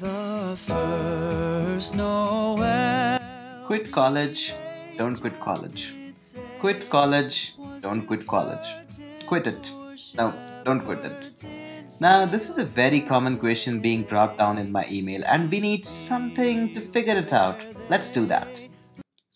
The first Noel. Quit college, don't quit college. Quit college, don't quit college. Quit it. No, don't quit it. Now, this is a very common question being dropped down in my email, and we need something to figure it out. Let's do that.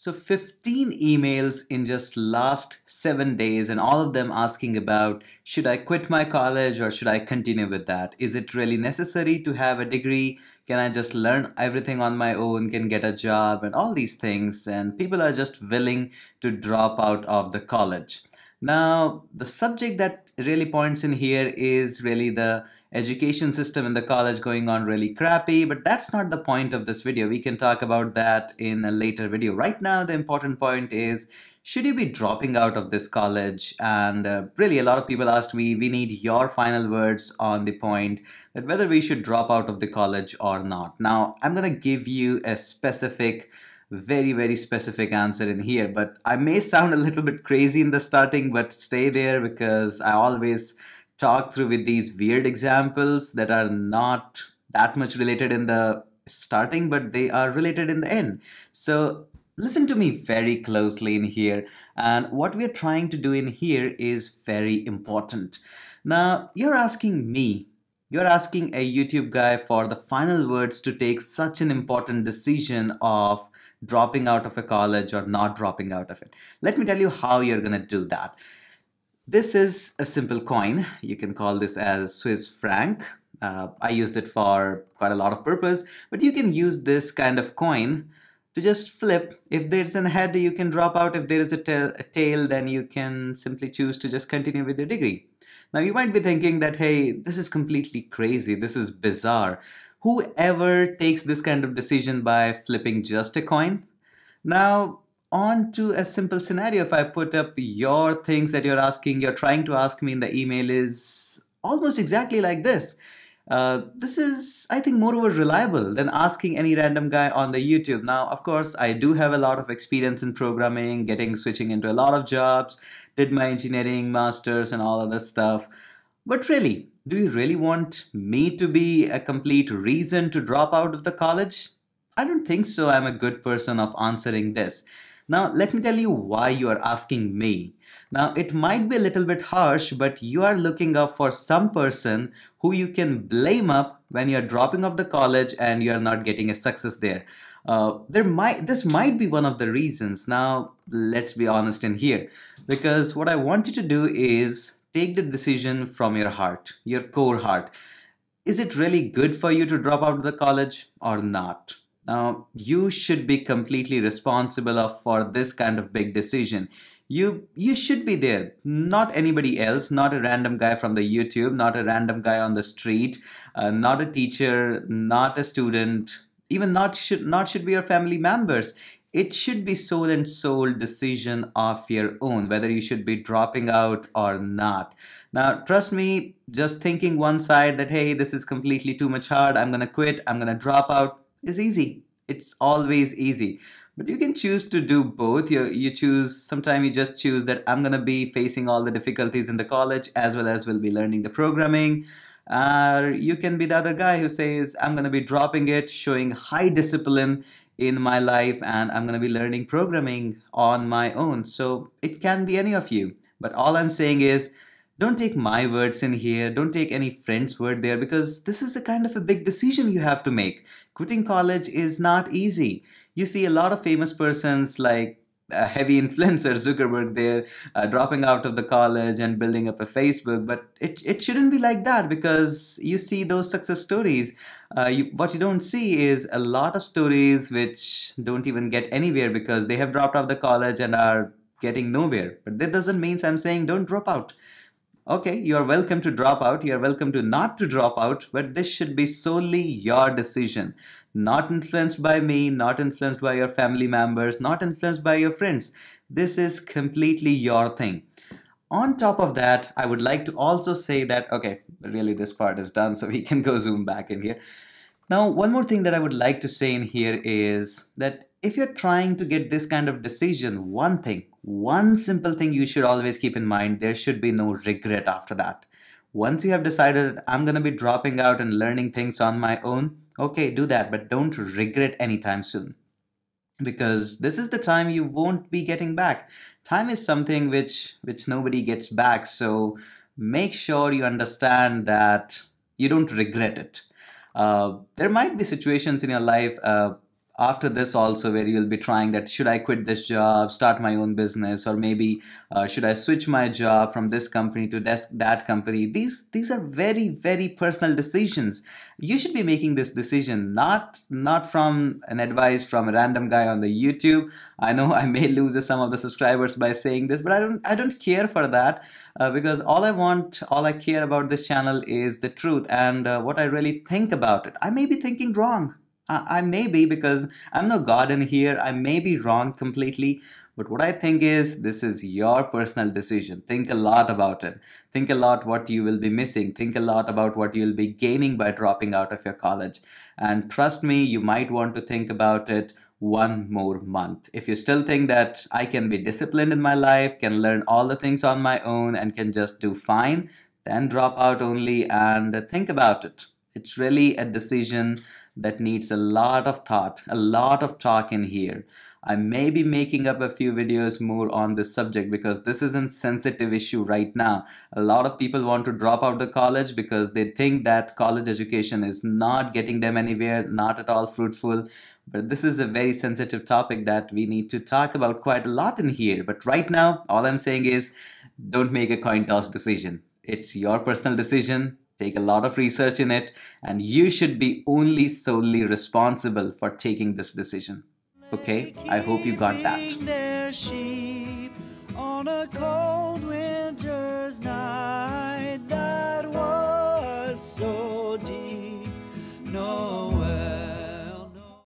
So 15 emails in just last 7 days and all of them asking about should I quit my college or should I continue with that? Is it really necessary to have a degree? Can I just learn everything on my own, can get a job and all these things and people are just willing to drop out of the college. Now, the subject that really points in here is really the education system in the college going on really crappy, but that's not the point of this video. We can talk about that in a later video. Right now, the important point is, should you be dropping out of this college? And uh, really, a lot of people asked me, we need your final words on the point that whether we should drop out of the college or not. Now, I'm gonna give you a specific very very specific answer in here but I may sound a little bit crazy in the starting but stay there because I always talk through with these weird examples that are not that much related in the starting but they are related in the end so listen to me very closely in here and what we are trying to do in here is very important now you're asking me you're asking a YouTube guy for the final words to take such an important decision of dropping out of a college or not dropping out of it. Let me tell you how you're going to do that. This is a simple coin. You can call this as Swiss franc. Uh, I used it for quite a lot of purpose, but you can use this kind of coin to just flip. If there's an head, you can drop out. If there is a, ta a tail, then you can simply choose to just continue with your degree. Now you might be thinking that, hey, this is completely crazy. This is bizarre whoever takes this kind of decision by flipping just a coin. Now, on to a simple scenario. If I put up your things that you're asking, you're trying to ask me in the email is almost exactly like this. Uh, this is, I think, more moreover reliable than asking any random guy on the YouTube. Now, of course, I do have a lot of experience in programming, getting switching into a lot of jobs, did my engineering, masters, and all other stuff. But really, do you really want me to be a complete reason to drop out of the college? I don't think so. I'm a good person of answering this. Now, let me tell you why you are asking me. Now, it might be a little bit harsh, but you are looking up for some person who you can blame up when you're dropping off the college and you're not getting a success there. Uh, there might this might be one of the reasons. Now, let's be honest in here, because what I want you to do is take the decision from your heart, your core heart. Is it really good for you to drop out of the college or not? Now, you should be completely responsible for this kind of big decision. You, you should be there, not anybody else, not a random guy from the YouTube, not a random guy on the street, uh, not a teacher, not a student, even not should, not should be your family members. It should be soul and soul decision of your own whether you should be dropping out or not. Now trust me just thinking one side that hey this is completely too much hard. I'm gonna quit. I'm gonna drop out is easy it's always easy but you can choose to do both you, you choose sometimes you just choose that i'm gonna be facing all the difficulties in the college as well as will be learning the programming or you can be the other guy who says i'm gonna be dropping it showing high discipline in my life and I'm going to be learning programming on my own. So it can be any of you. But all I'm saying is don't take my words in here. Don't take any friend's word there because this is a kind of a big decision you have to make. Quitting college is not easy. You see a lot of famous persons like a heavy influencer Zuckerberg there uh, dropping out of the college and building up a Facebook but it, it shouldn't be like that because you see those success stories uh, you, what you don't see is a lot of stories which don't even get anywhere because they have dropped out of the college and are getting nowhere but that doesn't mean I'm saying don't drop out okay you are welcome to drop out you are welcome to not to drop out but this should be solely your decision not influenced by me, not influenced by your family members, not influenced by your friends. This is completely your thing. On top of that, I would like to also say that, okay, really this part is done, so we can go zoom back in here. Now, one more thing that I would like to say in here is that if you're trying to get this kind of decision, one thing, one simple thing you should always keep in mind, there should be no regret after that. Once you have decided I'm going to be dropping out and learning things on my own, okay, do that, but don't regret anytime soon. Because this is the time you won't be getting back. Time is something which which nobody gets back. So make sure you understand that you don't regret it. Uh, there might be situations in your life uh, after this also where you'll be trying that should I quit this job, start my own business, or maybe uh, should I switch my job from this company to this, that company. These these are very very personal decisions. You should be making this decision not not from an advice from a random guy on the YouTube. I know I may lose some of the subscribers by saying this, but I don't I don't care for that uh, because all I want, all I care about this channel is the truth and uh, what I really think about it. I may be thinking wrong. I, I may be because I'm no god in here. I may be wrong completely. But what I think is this is your personal decision. Think a lot about it. Think a lot what you will be missing. Think a lot about what you'll be gaining by dropping out of your college. And trust me, you might want to think about it one more month. If you still think that I can be disciplined in my life, can learn all the things on my own, and can just do fine, then drop out only and think about it. It's really a decision that needs a lot of thought, a lot of talk in here. I may be making up a few videos more on this subject because this is a sensitive issue right now. A lot of people want to drop out of college because they think that college education is not getting them anywhere, not at all fruitful. But this is a very sensitive topic that we need to talk about quite a lot in here. But right now, all I'm saying is don't make a coin toss decision. It's your personal decision take a lot of research in it, and you should be only solely responsible for taking this decision. Okay, I hope you got that.